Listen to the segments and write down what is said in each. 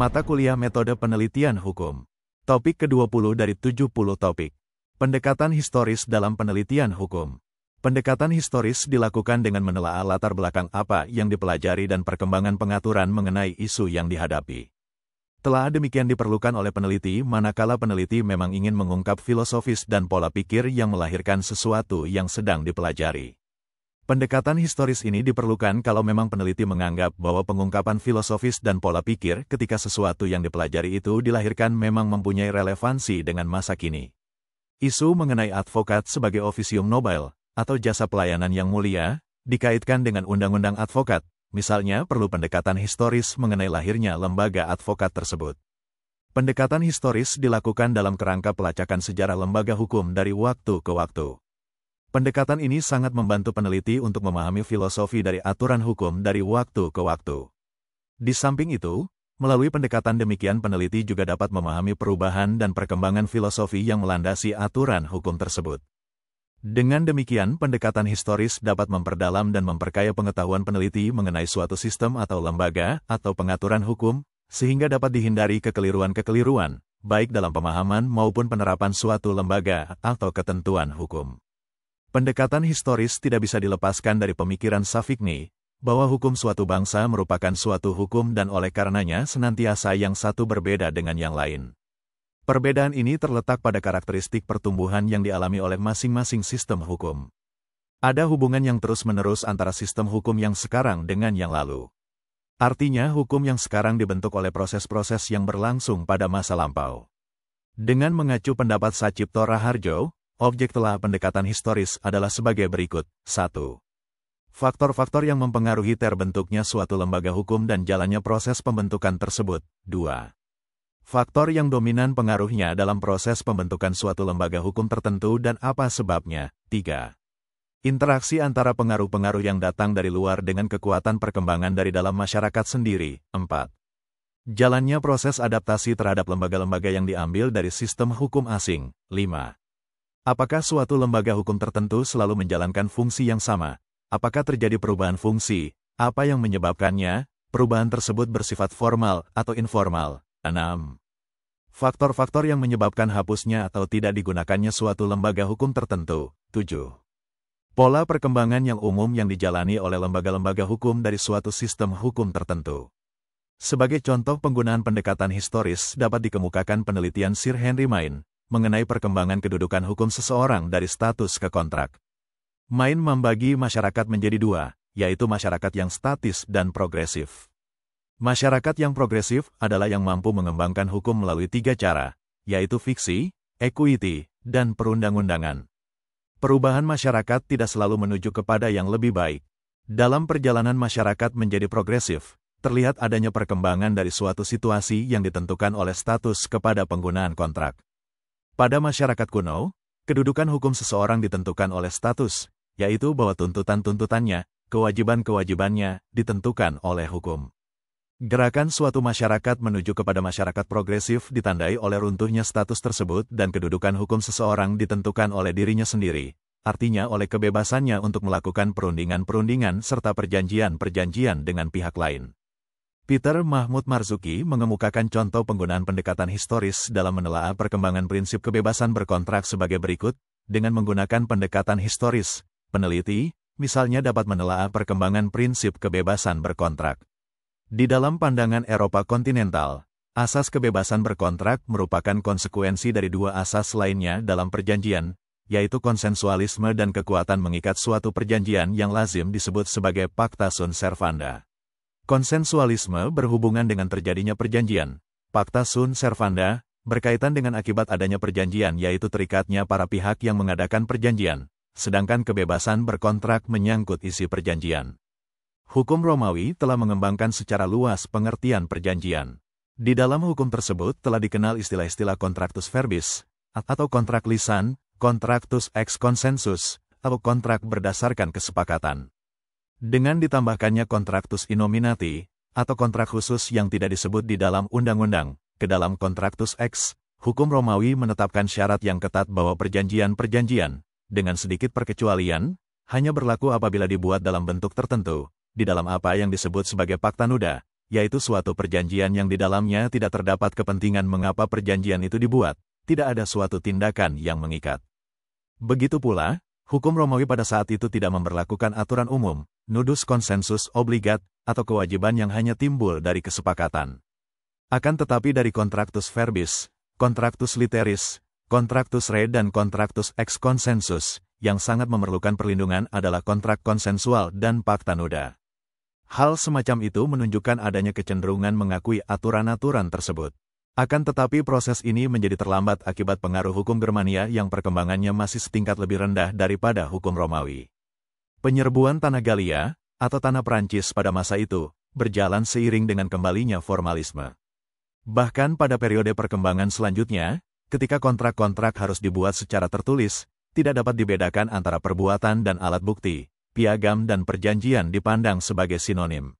Mata kuliah metode penelitian hukum. Topik ke-20 dari 70 topik. Pendekatan historis dalam penelitian hukum. Pendekatan historis dilakukan dengan menelaah latar belakang apa yang dipelajari dan perkembangan pengaturan mengenai isu yang dihadapi. Telah demikian diperlukan oleh peneliti manakala peneliti memang ingin mengungkap filosofis dan pola pikir yang melahirkan sesuatu yang sedang dipelajari. Pendekatan historis ini diperlukan kalau memang peneliti menganggap bahwa pengungkapan filosofis dan pola pikir ketika sesuatu yang dipelajari itu dilahirkan memang mempunyai relevansi dengan masa kini. Isu mengenai advokat sebagai officium nobile, atau jasa pelayanan yang mulia, dikaitkan dengan undang-undang advokat, misalnya perlu pendekatan historis mengenai lahirnya lembaga advokat tersebut. Pendekatan historis dilakukan dalam kerangka pelacakan sejarah lembaga hukum dari waktu ke waktu. Pendekatan ini sangat membantu peneliti untuk memahami filosofi dari aturan hukum dari waktu ke waktu. Di samping itu, melalui pendekatan demikian peneliti juga dapat memahami perubahan dan perkembangan filosofi yang melandasi aturan hukum tersebut. Dengan demikian, pendekatan historis dapat memperdalam dan memperkaya pengetahuan peneliti mengenai suatu sistem atau lembaga atau pengaturan hukum, sehingga dapat dihindari kekeliruan-kekeliruan, baik dalam pemahaman maupun penerapan suatu lembaga atau ketentuan hukum. Pendekatan historis tidak bisa dilepaskan dari pemikiran Safikni, bahwa hukum suatu bangsa merupakan suatu hukum dan oleh karenanya senantiasa yang satu berbeda dengan yang lain. Perbedaan ini terletak pada karakteristik pertumbuhan yang dialami oleh masing-masing sistem hukum. Ada hubungan yang terus-menerus antara sistem hukum yang sekarang dengan yang lalu. Artinya hukum yang sekarang dibentuk oleh proses-proses yang berlangsung pada masa lampau. Dengan mengacu pendapat Sacipto Raharjo, objek telah pendekatan historis adalah sebagai berikut. 1. Faktor-faktor yang mempengaruhi terbentuknya suatu lembaga hukum dan jalannya proses pembentukan tersebut. 2. Faktor yang dominan pengaruhnya dalam proses pembentukan suatu lembaga hukum tertentu dan apa sebabnya. 3. Interaksi antara pengaruh-pengaruh yang datang dari luar dengan kekuatan perkembangan dari dalam masyarakat sendiri. 4. Jalannya proses adaptasi terhadap lembaga-lembaga yang diambil dari sistem hukum asing. 5. Apakah suatu lembaga hukum tertentu selalu menjalankan fungsi yang sama? Apakah terjadi perubahan fungsi? Apa yang menyebabkannya? Perubahan tersebut bersifat formal atau informal. 6. Faktor-faktor yang menyebabkan hapusnya atau tidak digunakannya suatu lembaga hukum tertentu. 7. Pola perkembangan yang umum yang dijalani oleh lembaga-lembaga hukum dari suatu sistem hukum tertentu. Sebagai contoh penggunaan pendekatan historis dapat dikemukakan penelitian Sir Henry Main mengenai perkembangan kedudukan hukum seseorang dari status ke kontrak. Main membagi masyarakat menjadi dua, yaitu masyarakat yang statis dan progresif. Masyarakat yang progresif adalah yang mampu mengembangkan hukum melalui tiga cara, yaitu fiksi, equity, dan perundang-undangan. Perubahan masyarakat tidak selalu menuju kepada yang lebih baik. Dalam perjalanan masyarakat menjadi progresif, terlihat adanya perkembangan dari suatu situasi yang ditentukan oleh status kepada penggunaan kontrak. Pada masyarakat kuno, kedudukan hukum seseorang ditentukan oleh status, yaitu bahwa tuntutan-tuntutannya, kewajiban-kewajibannya, ditentukan oleh hukum. Gerakan suatu masyarakat menuju kepada masyarakat progresif ditandai oleh runtuhnya status tersebut dan kedudukan hukum seseorang ditentukan oleh dirinya sendiri, artinya oleh kebebasannya untuk melakukan perundingan-perundingan serta perjanjian-perjanjian dengan pihak lain. Peter Mahmud Marzuki mengemukakan contoh penggunaan pendekatan historis dalam menelaah perkembangan prinsip kebebasan berkontrak sebagai berikut, dengan menggunakan pendekatan historis, peneliti, misalnya dapat menelaah perkembangan prinsip kebebasan berkontrak. Di dalam pandangan Eropa kontinental, asas kebebasan berkontrak merupakan konsekuensi dari dua asas lainnya dalam perjanjian, yaitu konsensualisme dan kekuatan mengikat suatu perjanjian yang lazim disebut sebagai Pacta sunt servanda. Konsensualisme berhubungan dengan terjadinya perjanjian. Pacta sunt servanda berkaitan dengan akibat adanya perjanjian yaitu terikatnya para pihak yang mengadakan perjanjian, sedangkan kebebasan berkontrak menyangkut isi perjanjian. Hukum Romawi telah mengembangkan secara luas pengertian perjanjian. Di dalam hukum tersebut telah dikenal istilah-istilah kontraktus verbis, atau kontrak lisan, kontraktus ex consensus, atau kontrak berdasarkan kesepakatan. Dengan ditambahkannya kontraktus inominati, atau kontrak khusus yang tidak disebut di dalam undang-undang, ke dalam kontraktus ex, hukum Romawi menetapkan syarat yang ketat bahwa perjanjian-perjanjian, dengan sedikit perkecualian, hanya berlaku apabila dibuat dalam bentuk tertentu, di dalam apa yang disebut sebagai Pakta Nuda, yaitu suatu perjanjian yang di dalamnya tidak terdapat kepentingan mengapa perjanjian itu dibuat, tidak ada suatu tindakan yang mengikat. Begitu pula, hukum Romawi pada saat itu tidak memperlakukan aturan umum, nudus konsensus obligat, atau kewajiban yang hanya timbul dari kesepakatan. Akan tetapi dari kontraktus verbis, kontraktus literis, kontraktus re dan kontraktus ex konsensus, yang sangat memerlukan perlindungan adalah kontrak konsensual dan fakta nuda. Hal semacam itu menunjukkan adanya kecenderungan mengakui aturan-aturan tersebut. Akan tetapi proses ini menjadi terlambat akibat pengaruh hukum Germania yang perkembangannya masih setingkat lebih rendah daripada hukum Romawi. Penyerbuan tanah Galia, atau tanah Prancis pada masa itu, berjalan seiring dengan kembalinya formalisme. Bahkan pada periode perkembangan selanjutnya, ketika kontrak-kontrak harus dibuat secara tertulis, tidak dapat dibedakan antara perbuatan dan alat bukti, piagam dan perjanjian dipandang sebagai sinonim.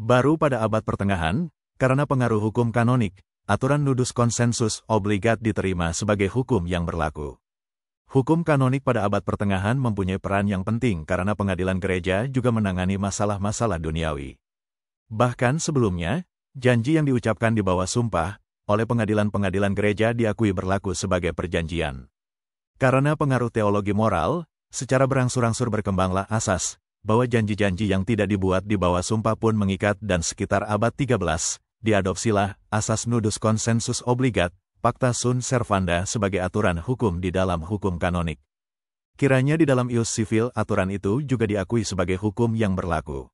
Baru pada abad pertengahan, karena pengaruh hukum kanonik, aturan nudus konsensus obligat diterima sebagai hukum yang berlaku. Hukum kanonik pada abad pertengahan mempunyai peran yang penting karena pengadilan gereja juga menangani masalah-masalah duniawi. Bahkan sebelumnya, janji yang diucapkan di bawah sumpah oleh pengadilan-pengadilan gereja diakui berlaku sebagai perjanjian. Karena pengaruh teologi moral, secara berangsur-angsur berkembanglah asas bahwa janji-janji yang tidak dibuat di bawah sumpah pun mengikat dan sekitar abad 13, diadopsilah asas nudus konsensus obligat, Pakta Sun Servanda sebagai aturan hukum di dalam hukum kanonik. Kiranya di dalam ius sivil aturan itu juga diakui sebagai hukum yang berlaku.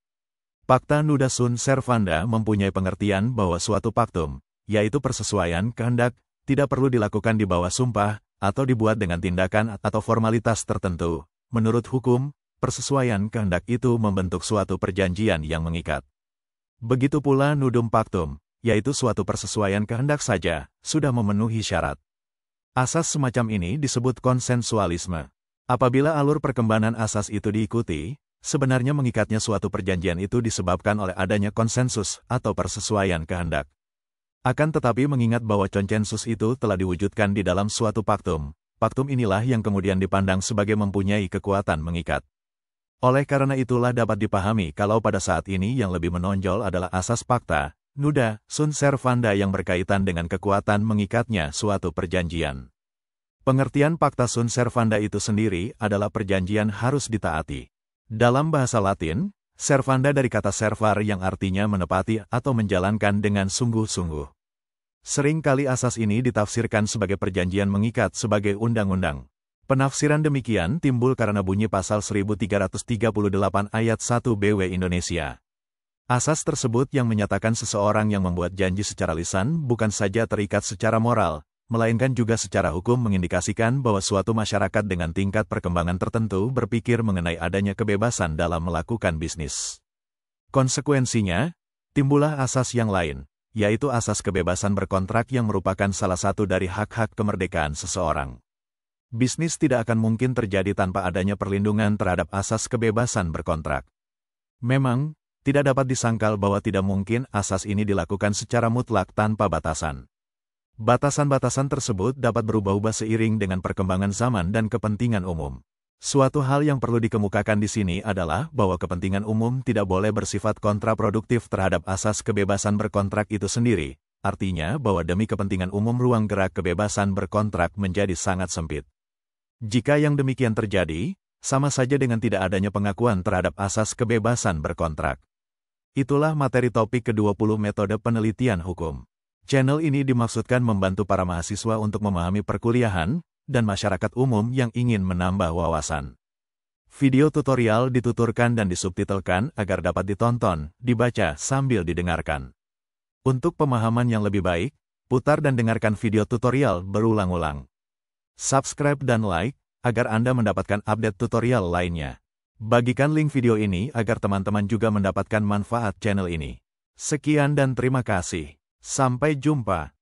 Pakta Nuda Sun Servanda mempunyai pengertian bahwa suatu paktum, yaitu persesuaian kehendak, tidak perlu dilakukan di bawah sumpah, atau dibuat dengan tindakan atau formalitas tertentu. Menurut hukum, persesuaian kehendak itu membentuk suatu perjanjian yang mengikat. Begitu pula nudum paktum, yaitu suatu persesuaian kehendak saja, sudah memenuhi syarat. Asas semacam ini disebut konsensualisme. Apabila alur perkembangan asas itu diikuti, sebenarnya mengikatnya suatu perjanjian itu disebabkan oleh adanya konsensus atau persesuaian kehendak. Akan tetapi mengingat bahwa konsensus itu telah diwujudkan di dalam suatu paktum, paktum inilah yang kemudian dipandang sebagai mempunyai kekuatan mengikat. Oleh karena itulah dapat dipahami kalau pada saat ini yang lebih menonjol adalah asas fakta, nuda, sun servanda yang berkaitan dengan kekuatan mengikatnya suatu perjanjian. Pengertian fakta sun servanda itu sendiri adalah perjanjian harus ditaati. Dalam bahasa Latin, servanda dari kata servar yang artinya menepati atau menjalankan dengan sungguh-sungguh. Sering kali asas ini ditafsirkan sebagai perjanjian mengikat sebagai undang-undang. Penafsiran demikian timbul karena bunyi pasal 1338 ayat 1 BW Indonesia. Asas tersebut yang menyatakan seseorang yang membuat janji secara lisan bukan saja terikat secara moral, melainkan juga secara hukum mengindikasikan bahwa suatu masyarakat dengan tingkat perkembangan tertentu berpikir mengenai adanya kebebasan dalam melakukan bisnis. Konsekuensinya, timbullah asas yang lain, yaitu asas kebebasan berkontrak yang merupakan salah satu dari hak-hak kemerdekaan seseorang bisnis tidak akan mungkin terjadi tanpa adanya perlindungan terhadap asas kebebasan berkontrak. Memang, tidak dapat disangkal bahwa tidak mungkin asas ini dilakukan secara mutlak tanpa batasan. Batasan-batasan tersebut dapat berubah-ubah seiring dengan perkembangan zaman dan kepentingan umum. Suatu hal yang perlu dikemukakan di sini adalah bahwa kepentingan umum tidak boleh bersifat kontraproduktif terhadap asas kebebasan berkontrak itu sendiri, artinya bahwa demi kepentingan umum ruang gerak kebebasan berkontrak menjadi sangat sempit. Jika yang demikian terjadi, sama saja dengan tidak adanya pengakuan terhadap asas kebebasan berkontrak. Itulah materi topik ke-20 metode penelitian hukum. Channel ini dimaksudkan membantu para mahasiswa untuk memahami perkuliahan dan masyarakat umum yang ingin menambah wawasan. Video tutorial dituturkan dan disubtitelkan agar dapat ditonton, dibaca, sambil didengarkan. Untuk pemahaman yang lebih baik, putar dan dengarkan video tutorial berulang-ulang. Subscribe dan like, agar Anda mendapatkan update tutorial lainnya. Bagikan link video ini agar teman-teman juga mendapatkan manfaat channel ini. Sekian dan terima kasih. Sampai jumpa.